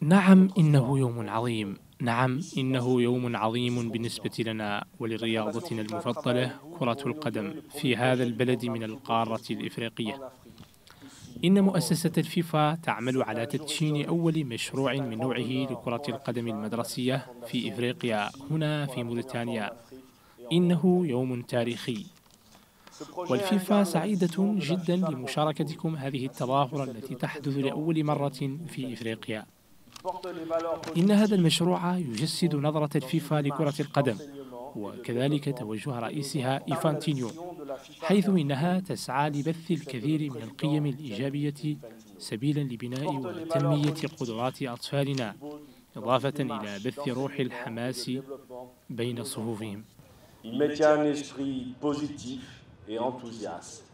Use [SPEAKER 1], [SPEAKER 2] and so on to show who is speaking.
[SPEAKER 1] نعم إنه يوم عظيم. نعم إنه يوم عظيم بالنسبة لنا ولرياضتنا المفضلة كرة القدم في هذا البلد من القارة الإفريقية. إن مؤسسة الفيفا تعمل على تدشين أول مشروع من نوعه لكرة القدم المدرسية في إفريقيا هنا في موريتانيا. إنه يوم تاريخي. والفيفا سعيدة جدا لمشاركتكم هذه التظاهرة التي تحدث لأول مرة في إفريقيا. إن هذا المشروع يجسد نظرة الفيفا لكرة القدم وكذلك توجه رئيسها إيفانتينيو حيث إنها تسعى لبث الكثير من القيم الإيجابية سبيلا لبناء وتنمية قدرات أطفالنا إضافة إلى بث روح الحماس بين صفوفهم.
[SPEAKER 2] Il maintient un esprit positif et enthousiaste.